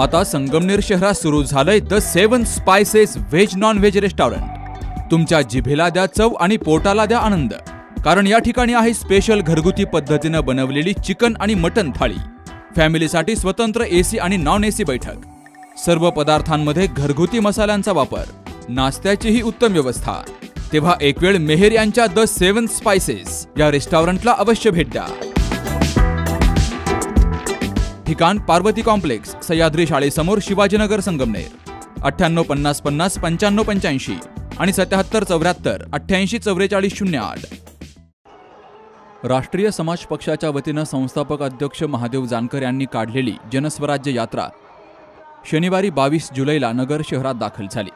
आता संगमनेर शहरात सुरू झालंय the seven spices veg non veg restaurant तुमच्या जिभेला द्या चव आणि पोटाला द्या आनंद. कारण या ठिकाणी आहे स्पेशल घरगुती पद्धतीनं बनवलेली चिकन आणि मटन थाळी. फॅमिलीसाठी स्वतंत्र एसी आणि नॉन एसी बैठक. सर्व पदार्थांमध्ये घरगुती मसाल्यांचा वापर. नाश्त्याचीही उत्तम व्यवस्था. तेव्हा एक वेळ मेहेर यांच्या द सेवन स्पायसेस या रेस्टॉरंटला अवश्य भेट द्या. ठिकाण पार्वती कॉम्प्लेक्स सह्याद्री शाळेसमोर शिवाजीनगर संगमनेर. अठ्ठ्याण्णव पन्नास पन्नास पंच्याण्णव पंच्याऐंशी आणि सत्याहत्तर चौऱ्याहत्तर अठ्ठ्याऐंशी चौवेचाळीस शून्य आठ. राष्ट्रीय समाज पक्षाच्या वतीनं संस्थापक अध्यक्ष महादेव जानकर यांनी काढलेली जनस्वराज्य यात्रा शनिवारी बावीस जुलैला नगर शहरात दाखल झाली.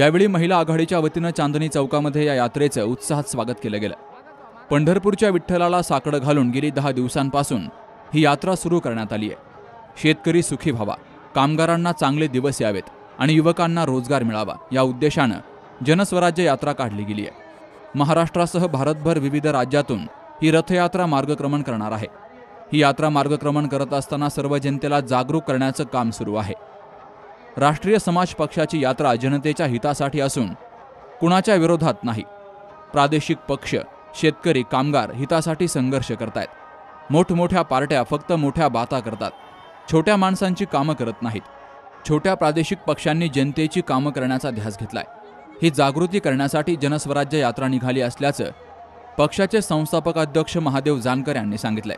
यावेळी महिला आघाडीच्या वतीनं चांदणी चौकामध्ये या यात्रेचं उत्साहात स्वागत केलं गेलं. पंढरपूरच्या विठ्ठलाला साकडं घालून गेली दहा दिवसांपासून ही यात्रा सुरू करण्यात आली आहे. शेतकरी सुखी व्हावा. कामगारांना चांगले दिवस यावेत आणि युवकांना रोजगार मिळावा या उद्देशानं जनस्वराज्य यात्रा काढली गेली आहे. महाराष्ट्रासह भारतभर विविध राज्यातून ही रथयात्रा मार्गक्रमण करणार आहे. ही यात्रा मार्गक्रमण करत असताना सर्व जनतेला जागरूक करण्याचं काम सुरू आहे. राष्ट्रीय समाज पक्षाची यात्रा जनतेच्या हितासाठी असून कुणाच्या विरोधात नाही. प्रादेशिक पक्ष शेतकरी कामगार हितासाठी संघर्ष करतायत. मोठमोठ्या पार्ट्या फक्त मोठ्या बाता करतात. छोट्या माणसांची कामं करत नाहीत. छोट्या प्रादेशिक पक्षांनी जनतेची कामं करण्याचा ध्यास घेतलाय. ही जागृती करण्यासाठी जनस्वराज्य यात्रा निघाली असल्याचं पक्षाचे संस्थापक अध्यक्ष महादेव जानकर यांनी सांगितलंय.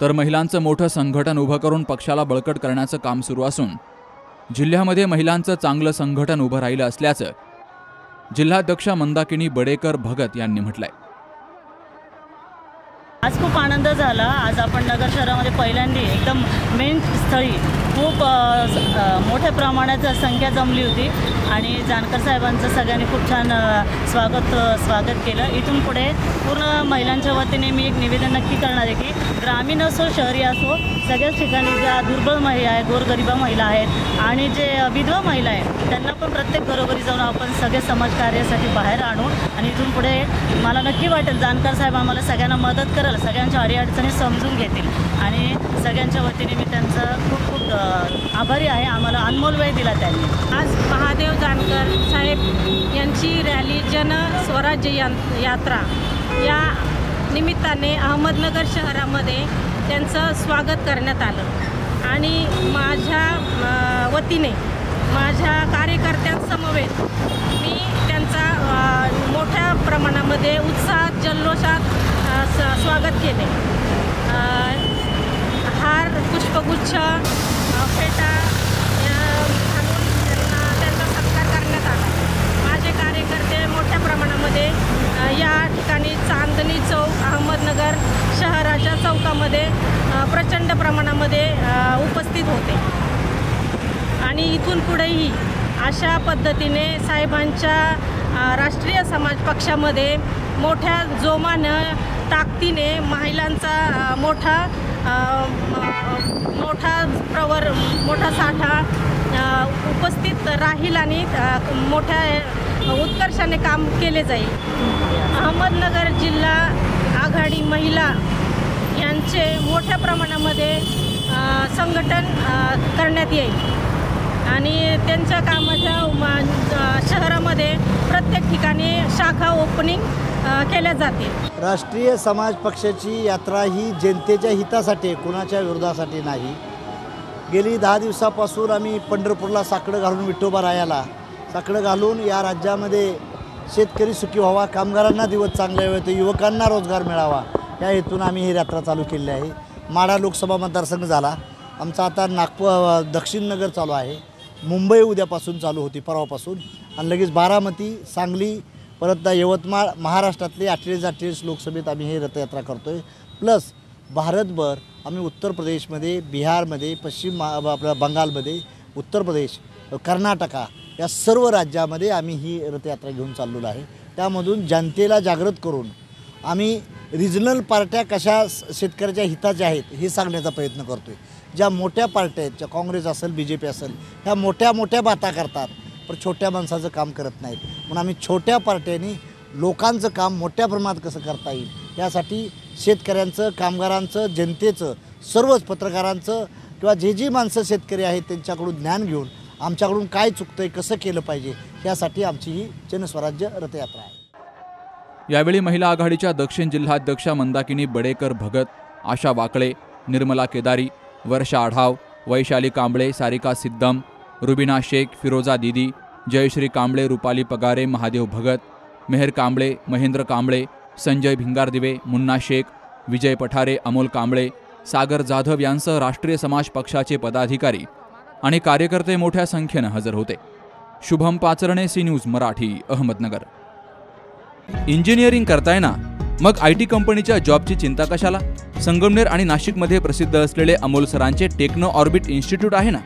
तर महिलांचं मोठं संघटन उभं करून पक्षाला बळकट करण्याचं काम सुरू असून जिल्ह्यामध्ये महिलांचं चांगलं संघटन उभं राहिलं असल्याचं जिल्हाध्यक्षा मंदाकिनी बडेकर भगत यांनी म्हटलंय. आज खूप आनंद झाला. आज आपण नगर शहरामध्ये पहिल्यांदा एकदम मेन स्थळी खूप मोठ्या प्रमाणात संख्या जमली होती. आणि जानकर साहेबांचं सगळ्यांनी खूप छान स्वागत स्वागत केलं. इथून पुढे पूर्ण महिलांच्या वतीने मी एक निवेदन नक्की करणार आहे की ग्रामीण असो शहरी असो सगळ्याच ठिकाणी ज्या दुर्बल महिला आहेत गोरगरिबा महिला आहेत आणि जे विधवा महिला आहेत त्यांना पण प्रत्येक घरोघरी जाऊन आपण सगळे समाजकार्यासाठी बाहेर आणू आणि इथून पुढे मला नक्की वाटेल जानकर साहेब आम्हाला सगळ्यांना मदत करेल सगळ्यांच्या अडीअडचणी समजून घेतील. आणि सगळ्यांच्या वतीने मी त्यांचं खूप खूप आभारी आहे. आम्हाला अनमोल वेळ दिला त्यांनी. आज महादेव जानकर साहेब यांची रॅली जन स्वराज्य यां- यात्रा. या निमित्ताने अहमदनगर शहरामध्ये त्यांचं स्वागत करण्यात आलं. आणि माझ्या वतीने माझ्या कार्यकर्त्यांसमवेत मी त्यांचा मोठ्या प्रमाणामध्ये उत्साहात जल्लोषात स- स्वागत केले. हार पुष्पगुच्छ फेटा घालून त्यांना त्यांचा सत्कार करण्यात आला. माझे कार्यकर्ते मोठ्या प्रमाणामध्ये या ठिकाणी चांदणी चौक अहमदनगर शहराच्या चौकामध्ये प्रचंड प्रमाणामध्ये उपस्थित होते. आणि इथून पुढेही अशा पद्धतीने साहेबांच्या राष्ट्रीय समाज पक्षामध्ये मोठ्या जोमानं ताकदीने महिलांचा मोठा मोठा प्रवर मोठा साठा उपस्थित राहील आणि मोठ्या उत्कर्षाने काम केले जाईल. अहमदनगर जिल्हा आघाडी महिला यांचे मोठ्या प्रमाणामध्ये संघटन करण्यात येईल. आणि त्यांच्या कामाच्या शहरामध्ये प्रत्येक ठिकाणी शाखा ओपनिंग केल्या जाते. राष्ट्रीय समाज पक्षाची यात्रा ही जनतेच्या हितासाठी कुणाच्या विरोधासाठी नाही. गेली दहा दिवसापासून आम्ही पंढरपूरला साकडं घालून विठोबा रायाला. साकडं घालून या राज्यामध्ये शेतकरी सुखी व्हावा कामगारांना दिवस चांगले यावेत युवकांना रोजगार मिळावा या हेतून आम्ही ही यात्रा चालू केली आहे. माडा लोकसभा मतदारसंघ झाला. आमचा आता नागपूर दक्षिण नगर चालू आहे. मुंबई उद्यापासून चालू होती परवापासून. आणि लगेच बारामती सांगली परत यवतमाळ महाराष्ट्रातले अठ्ठेचाळीस अठ्ठेचाळीस लोकसभेत आम्ही ही रथयात्रा करतो आहे प्लस भारतभर आम्ही उत्तर प्रदेशमध्ये बिहारमध्ये पश्चिम आपल्या बंगालमध्ये उत्तर प्रदेश कर्नाटका या सर्व राज्यामध्ये आम्ही ही रथयात्रा घेऊन चाललेलो आहे. त्यामधून जनतेला जागृत करून आम्ही रिजनल पार्ट्या कशा शेतकऱ्याच्या हिताच्या आहेत हे सांगण्याचा प्रयत्न करतो आहे ज्या मोठ्या पार्ट्या आहेत ज्या काँग्रेस असेल बी जे पी असेल ह्या मोठ्या मोठ्या बाता करतात पण छोट्या माणसाचं काम करत नाहीत. म्हणून आम्ही छोट्या पार्ट्यांनी लोकांचं काम मोठ्या प्रमाणात कसं करता येईल यासाठी शेतकऱ्यांचं कामगारांचं जनतेचं सर्वच पत्रकारांचं किंवा जे जी माणसं शेतकरी आहेत त्यांच्याकडून ज्ञान घेऊन आमच्याकडून काय चुकतं आहे कसं केलं पाहिजे यासाठी आमची ही जनस्वराज्य रथयात्रा आहे. यावेळी महिला आघाडीच्या दक्षिण जिल्हाध्यक्षा मंदाकिनी बडेकर भगत आशा वाकळे निर्मला केदारी वर्षा आढाव वैशाली कांबळे सारिका सिद्धम रुबिना शेख फिरोजा दिदी जयश्री कांबळे रुपाली पगारे महादेव भगत मेहर कांबळे महेंद्र कांबळे संजय भिंगारदिवे मुन्ना शेख विजय पठारे अमोल कांबळे सागर जाधव यांसह राष्ट्रीय समाज पक्षाचे पदाधिकारी आणि कार्यकर्ते मोठ्या संख्येनं हजर होते. Shubham Pacharne C News Marathi Ahmednagar. Engineering करताय ना? मग आय टी कंपनीच्या जॉबची चिंता कशाला? संगमनेर आणि नाशिकमध्ये प्रसिद्ध असलेले अमोल सरांचे टेक्नो ऑर्बिट इन्स्टिट्यूट आहे ना?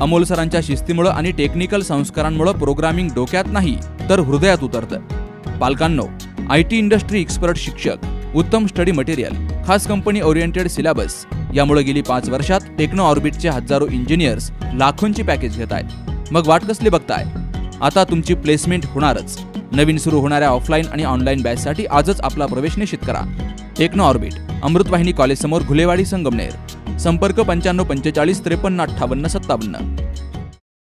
अमोल सरांच्या शिस्तीमुळं आणि टेक्निकल संस्कारांमुळं प्रोग्रामिंग डोक्यात नाही तर हृदयात उतरतं. पालकांनो आय टी इंडस्ट्री एक्सपर्ट शिक्षक उत्तम स्टडी मटेरियल खास कंपनी ओरिएंटेड सिलेबस यामुळे गेली पाच वर्षात टेक्नो ऑर्बिटचे हजारो इंजिनियर्स लाखोंची पॅकेज घेत आहेत मग वाट कसली बघताय? आता तुमची प्लेसमेंट होणारच. नवीन सुरू होणाऱ्या ऑफलाईन आणि ऑनलाईन बॅचसाठी आजच आपला प्रवेश निश्चित करा. टेक्नो ऑर्बिट अमृतवाहिनी कॉलेज समोर घुलेवाडी संगमनेर. संपर्क पंच्याण्णव पंचेचाळीस त्रेपन्न अठ्ठावन्न सत्तावन्न.